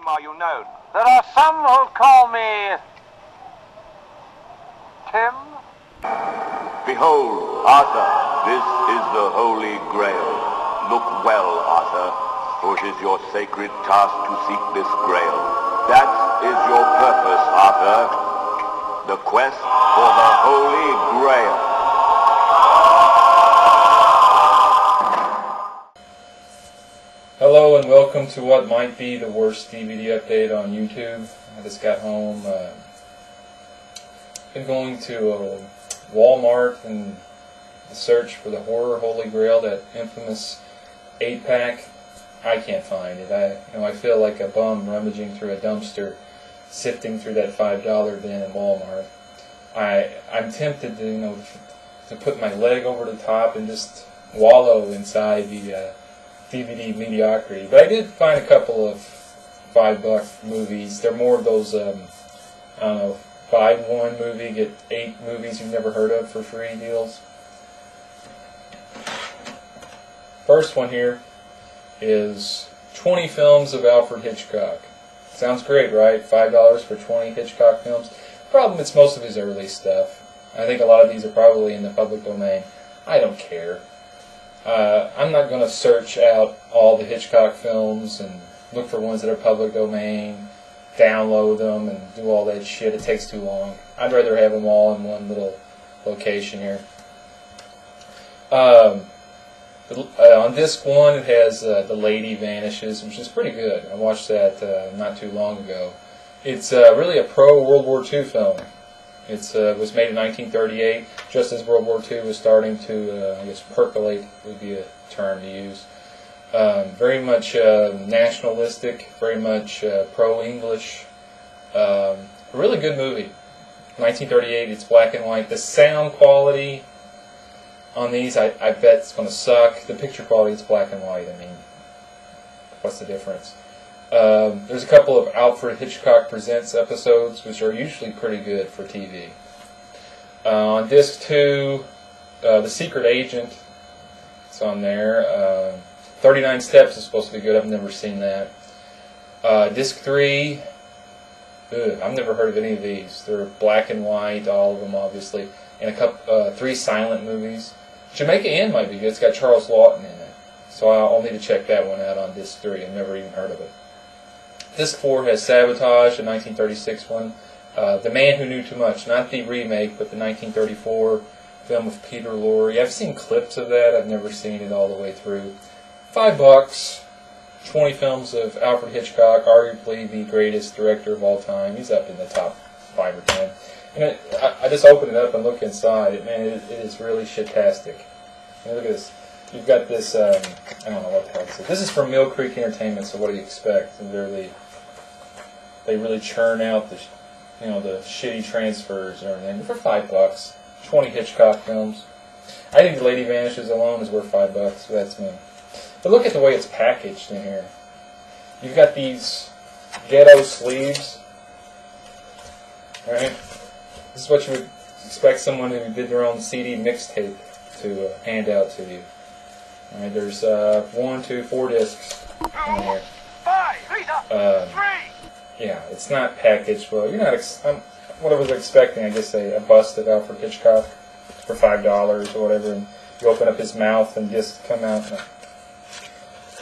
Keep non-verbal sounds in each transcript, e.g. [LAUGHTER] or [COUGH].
name are you known? There are some who call me Tim. Behold, Arthur, this is the Holy Grail. Look well, Arthur, for it is your sacred task to seek this Grail. That is your purpose, Arthur. The quest for the Holy Grail. Hello and welcome to what might be the worst DVD update on YouTube. I just got home. Uh, been going to uh, Walmart and the search for the horror Holy Grail, that infamous eight pack. I can't find it. I you know I feel like a bum rummaging through a dumpster, sifting through that five dollar bin in Walmart. I I'm tempted to you know to put my leg over the top and just wallow inside the uh, DVD mediocrity. But I did find a couple of five buck movies. They're more of those um, I don't know buy one movie get eight movies you've never heard of for free deals. First one here is 20 films of Alfred Hitchcock. Sounds great, right? $5 for 20 Hitchcock films. Problem is most of his early stuff. I think a lot of these are probably in the public domain. I don't care. Uh, I'm not going to search out all the Hitchcock films and look for ones that are public domain, download them, and do all that shit. It takes too long. I'd rather have them all in one little location here. Um, uh, on disc one, it has uh, The Lady Vanishes, which is pretty good. I watched that uh, not too long ago. It's uh, really a pro World War II film. It uh, was made in 1938, just as World War II was starting to, uh, I guess, percolate would be a term to use. Um, very much nationalistic, very much pro-English. Um, a really good movie. 1938, it's black and white. The sound quality on these, I, I bet it's going to suck. The picture quality is black and white. I mean, what's the difference? Um, there's a couple of Alfred Hitchcock Presents episodes, which are usually pretty good for TV. Uh, on disc two, uh, The Secret Agent, it's on there. Uh, 39 Steps is supposed to be good. I've never seen that. Uh, disc three, ugh, I've never heard of any of these. They're black and white, all of them, obviously. And a couple, uh, three silent movies. Jamaica Inn might be good. It's got Charles Laughton in it. So I'll, need to check that one out on disc three. I've never even heard of it. Disc four has Sabotage, a 1936 one. Uh, the Man Who Knew Too Much, not the remake, but the 1934 film with Peter Lorre. I've seen clips of that. I've never seen it all the way through. Five bucks. 20 films of Alfred Hitchcock, arguably the greatest director of all time. He's up in the top five or ten. And it, I, I, just open it up and look inside. Man, it, it is really shitastic. look at this. You've got this. Um, I don't know what the hell this is. This is from Mill Creek Entertainment. So what do you expect? They're the, they really churn out the, you know, the shitty transfers and everything. For five bucks, twenty Hitchcock films. I think The Lady Vanishes alone is worth five bucks. That's me. But look at the way it's packaged in here. You've got these ghetto sleeves, right? This is what you would expect someone who did their own CD mixtape to uh, hand out to you. All right, there's uh, one, two, four discs in here. Uh, yeah, it's not packaged well. You're not. Ex- I'm, what I was expecting, I guess, a, a busted Alfred Hitchcock for five dollars or whatever, and you open up his mouth and discs come out.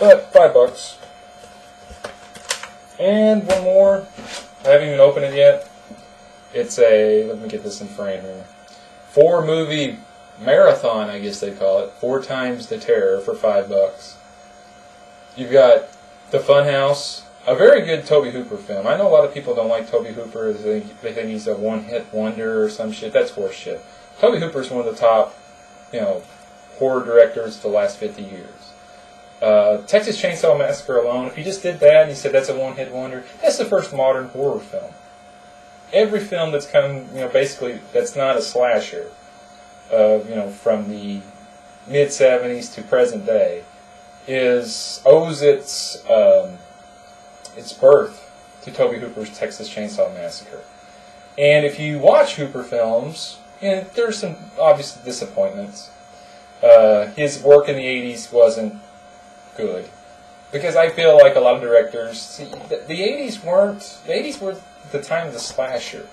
But five bucks. And one more. I haven't even opened it yet. It's a, let me get this in frame here. Four movie marathon, I guess they call it. Four times the terror for five bucks. You've got The Funhouse, a very good Tobe Hooper film. I know a lot of people don't like Tobe Hooper. They think, they think he's a one-hit wonder or some shit. That's horseshit. Tobe Hooper's one of the top, you know, horror directors the last 50 years. Uh, Texas Chainsaw Massacre alone, if you just did that and you said that's a one-hit wonder, that's the first modern horror film every film that's come, you know, basically that's not a slasher, uh, you know, from the mid '70s to present day, is owes its um, its birth to Tobe Hooper's Texas Chainsaw Massacre. And if you watch Hooper films, you know, there's some obvious disappointments. Uh, his work in the '80s wasn't good. because I feel like a lot of directors, see, the, the 80s weren't, the 80s were the time of the slasher.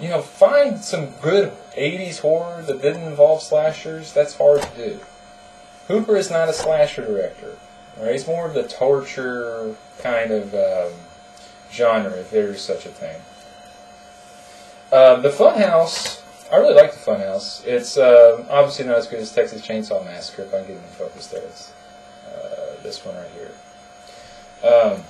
You know, find some good 80s horror that didn't involve slashers, that's hard to do. Hooper is not a slasher director. Right? He's more of the torture kind of um, genre, if there's such a thing. Uh, the Funhouse, I really like the Funhouse. It's uh, obviously not as good as Texas Chainsaw Massacre, if I can get in focus there. It's uh, this one right here. Um,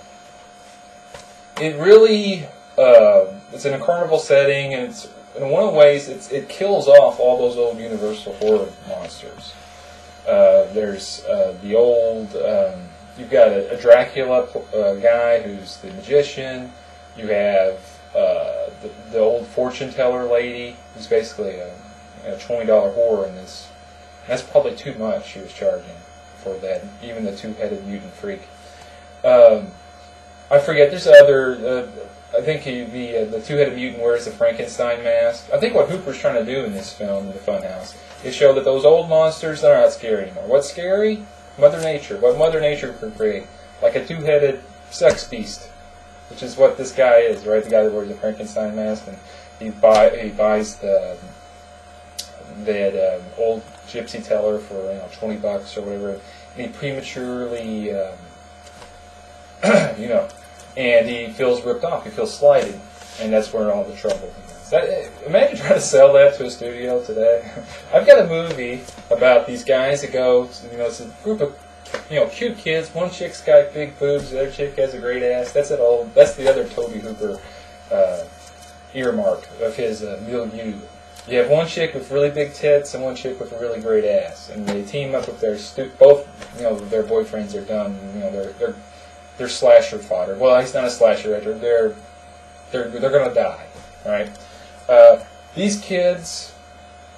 it really, uh, it's in a carnival setting, and it's in one of the ways it kills off all those old Universal horror monsters. Uh, there's uh, the old, um, you've got a, a Dracula uh, guy who's the magician. You have uh, the, the old fortune teller lady who's basically a, a $20 whore in this. That's probably too much she was charging for that, even the two-headed mutant freak. Um, I forget, there's other, I think he, the, uh, the two-headed mutant wears the Frankenstein mask. I think what Hooper's trying to do in this film, the Funhouse, is show that those old monsters, they're not scary anymore. What's scary? Mother Nature. What Mother Nature can create. Like a two-headed sex beast, which is what this guy is, right? The guy that wears the Frankenstein mask, and he, buy, he buys the that um, old gypsy teller for you know 20 bucks or whatever, and he prematurely, um, [CLEARS THROAT] you know, and he feels ripped off. He feels slighted, and that's where all the trouble is. That, imagine trying to sell that to a studio today. [LAUGHS] I've got a movie about these guys that go, you know, it's a group of you know, cute kids. One chick's got big boobs, the other chick has a great ass. That's it all. That's the other Tobe Hooper uh, earmark of his uh, milieu. You have one chick with really big tits and one chick with a really great ass, and they team up with their stu- both. You know, their boyfriends are done. You know, they're they're they're slasher fodder. Well, he's not a slasher actor. They're they're they're gonna die, right? Uh, these kids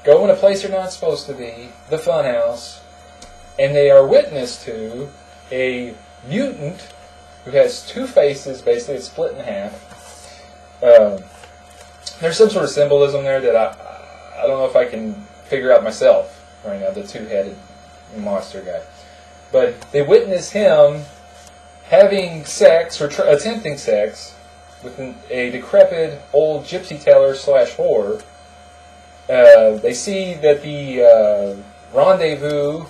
go in a place they're not supposed to be, the funhouse, and they are witness to a mutant who has two faces, basically it's split in half. Um, there's some sort of symbolism there that I I don't know if I can figure out myself right now. The two-headed monster guy, but they witness him having sex or attempting sex with an, a decrepit old gypsy tailor slash whore. Uh, they see that the uh, rendezvous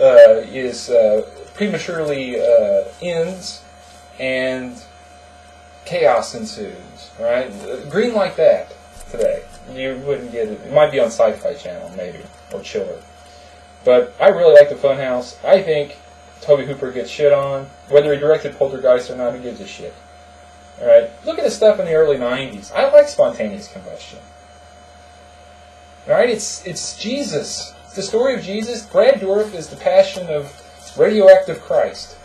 uh, is uh, prematurely uh, ends, and chaos ensues. Right, green like that today. You wouldn't get it. It might be on Sci-Fi Channel, maybe, or Chiller. But I really like the Funhouse. I think Tobe Hooper gets shit on. Whether he directed Poltergeist or not, who gives a shit? Alright? Look at the stuff in the early 90s. I like spontaneous combustion. Alright? It's, it's Jesus. It's the story of Jesus. Brad Dourif is the passion of radioactive Christ.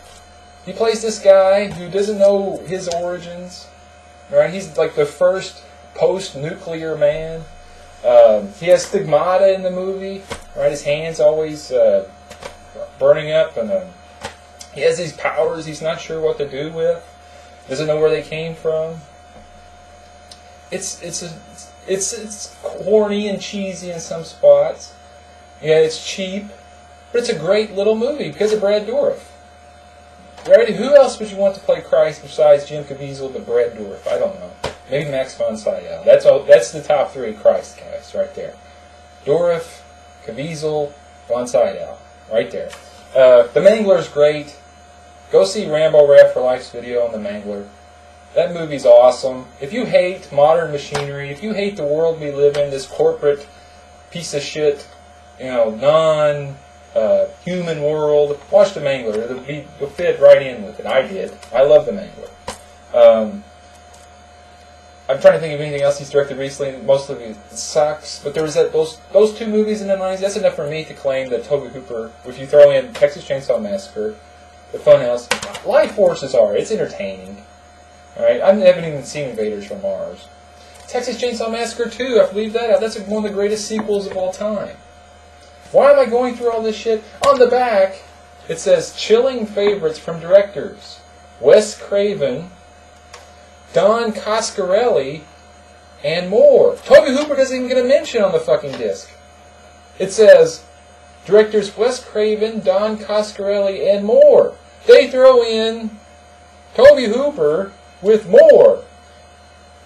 He plays this guy who doesn't know his origins. Alright? He's like the first post-nuclear man. Um, he has stigmata in the movie, right? His hands always uh, burning up, and um, he has these powers he's not sure what to do with. Doesn't know where they came from. It's it's a, it's it's corny and cheesy in some spots. Yeah, it's cheap, but it's a great little movie because of Brad Dourif. Right? Who else would you want to play Christ besides Jim Caviezel but Brad Dourif? I don't know. Maybe Max von Sydow. That's all, that's the top three Christ guys right there. Dourif, Caviezel, von Sydow. Right there. Uh, the Mangler's great. Go see Rambo Rap for Life's video on The Mangler. That movie's awesome. If you hate modern machinery, if you hate the world we live in, this corporate piece of shit, you know, non uh, human world, watch The Mangler. It'll, be, it'll fit right in with it. I did. I love The Mangler. Um, I'm trying to think of anything else he's directed recently. Most of it sucks, but there was that those those two movies in the '90s. That's enough for me to claim that Tobe Hooper, if you throw in Texas Chainsaw Massacre, The Funhouse, Life Forces are. It's entertaining. All right, I haven't even seen Invaders from Mars. Texas Chainsaw Massacre 2, I believe that out. That's one of the greatest sequels of all time. Why am I going through all this shit? On the back, it says chilling favorites from directors Wes Craven, Don Coscarelli, and more. Tobe Hooper doesn't even get a mention on the fucking disc. It says directors Wes Craven, Don Coscarelli, and more. They throw in Tobe Hooper with more.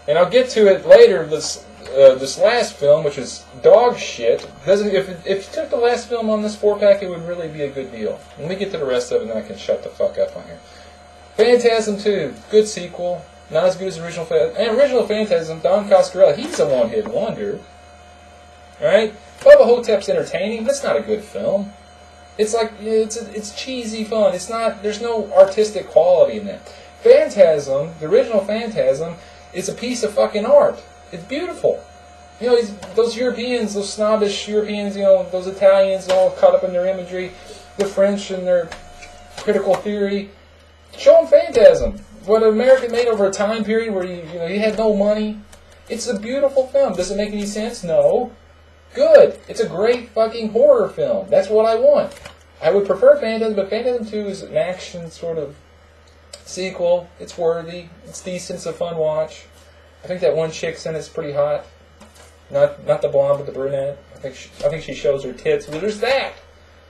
And I'll get to it later. This uh, this last film, which is dog shit, doesn't. If if you took the last film on this four pack, it would really be a good deal. Let me get to the rest of it, and then I can shut the fuck up on here. Phantasm 2, good sequel. Not as good as original Phantasm. And original Phantasm, Don Coscarelli, he's a one-hit wonder. Right? Bubba Ho-Tep's entertaining. That's not a good film. It's like it's it's cheesy fun. It's not. There's no artistic quality in that. Phantasm, the original Phantasm, is a piece of fucking art. It's beautiful. You know, those Europeans, those snobbish Europeans, you know, those Italians, all caught up in their imagery, the French and their critical theory. Show them Phantasm. What America made over a time period where you, you know, you had no money. It's a beautiful film. Does it make any sense? No. Good. It's a great fucking horror film. That's what I want. I would prefer Phantasm, but Phantasm 2 is an action sort of sequel. It's worthy. It's decent. It's a fun watch. I think that one chick's in it's pretty hot. Not not the blonde, but the brunette. I think she, I think she shows her tits. Well, there's that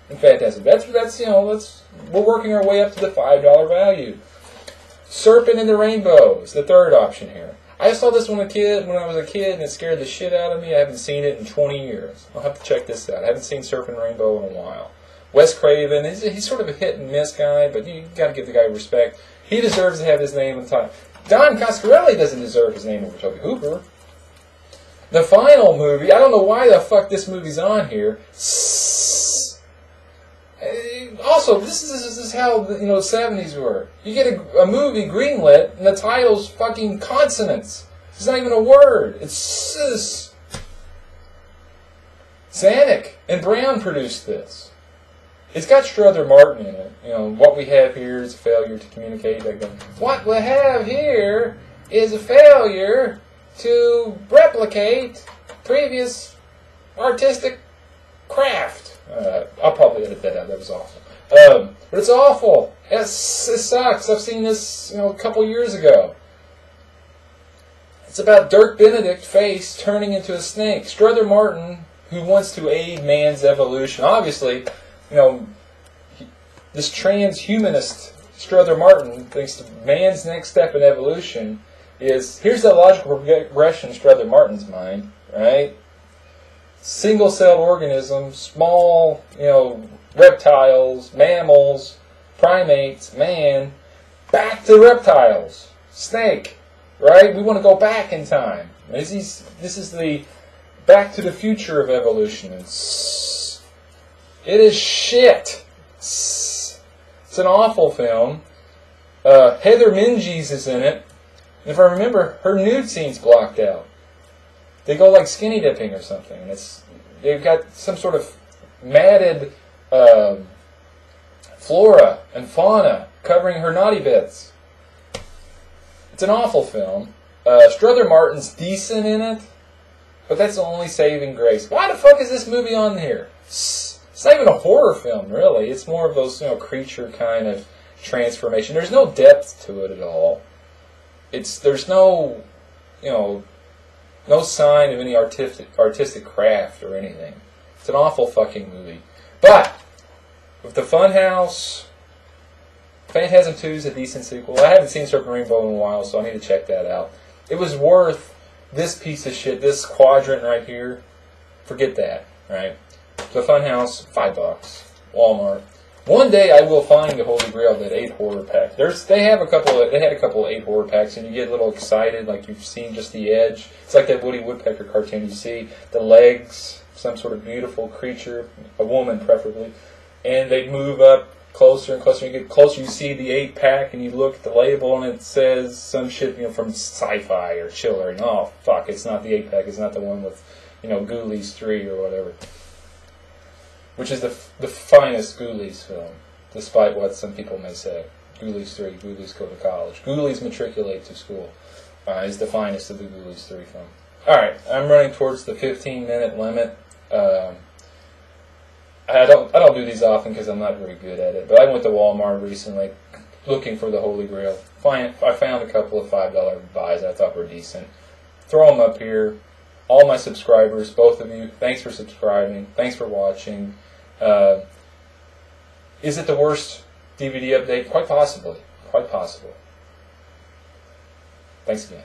in Phantasm. That's that's you know that's we're working our way up to the five dollar value. Serpent and the Rainbow is the third option here. I saw this when a kid when I was a kid and it scared the shit out of me. I haven't seen it in 20 years. I'll have to check this out. I haven't seen Serpent Rainbow in a while. Wes Craven, he's, he's sort of a hit and miss guy, but you got to give the guy respect. He deserves to have his name on the top. Don Coscarelli doesn't deserve his name over Tobe Hooper. The final movie, I don't know why the fuck this movie's on here. Uh, Also, this is, this is how you know the seventies were. You get a, a movie greenlit, and the title's fucking consonants. It's not even a word. It's sis. Zanuck and Brown produced this. It's got Strother Martin in it. You know what we have here is a failure to communicate. What we have here is a failure to replicate previous artistic craft. Uh, I'll probably edit that out. That was awful. Um, but it's awful. It's, it sucks. I've seen this, you know, a couple years ago. It's about Dirk Benedict face turning into a snake. Strother Martin, who wants to aid man's evolution. Obviously, you know, he, this transhumanist Strother Martin thinks man's next step in evolution is here's the logical progression in Strother Martin's mind, right? Single celled organisms, small, you know, reptiles, mammals, primates, man, back to reptiles, snake, right? We want to go back in time. This is, this is the back to the future of evolution. It is shit. It's, an awful film. Uh, Heather Menzies is in it. If I remember, her nude scene's blocked out. They go like skinny dipping or something. And it's they've got some sort of matted um, flora and fauna covering her naughty bits. It's an awful film. Uh, Strother Martin's decent in it, but that's the only saving grace. Why the fuck is this movie on here? It's not even a horror film, really. It's more of those you know creature kind of transformation. There's no depth to it at all. It's there's no you know no sign of any artistic artistic craft or anything. It's an awful fucking movie. But with the Funhouse, Phantasm 2 is a decent sequel. I haven't seen Serpent Rainbow in a while, so I need to check that out. It was worth this piece of shit, this quadrant right here. Forget that, right? The Funhouse, five bucks. Walmart. One day I will find the Holy Grail, that eight horror pack. There's, they have a couple. Of, they had a couple of eight horror packs, and you get a little excited, like you've seen just the edge. It's like that Woody Woodpecker cartoon. You see the legs, some sort of beautiful creature, a woman preferably, and they move up closer and closer. You get closer, you see the eight pack, and you look at the label, and it says some shit, you know, from Sci-Fi or Chiller, and oh fuck, it's not the eight pack. It's not the one with, you know, Ghoulies three or whatever which is the, the finest Ghoulies film, despite what some people may say. Ghoulies 3, Ghoulies go to college. Ghoulies matriculate to school uh, is the finest of the Ghoulies 3 film. Alright, I'm running towards the 15 minute limit. Um, I don't I don't do these often because I'm not very good at it, but I went to Walmart recently looking for the Holy Grail. Find, I found a couple of $5 buys I thought were decent. Throw them up here. All my subscribers, both of you, thanks for subscribing. Thanks for watching. Uh, is it the worst DVD update? Quite possibly. Quite possibly. Thanks again.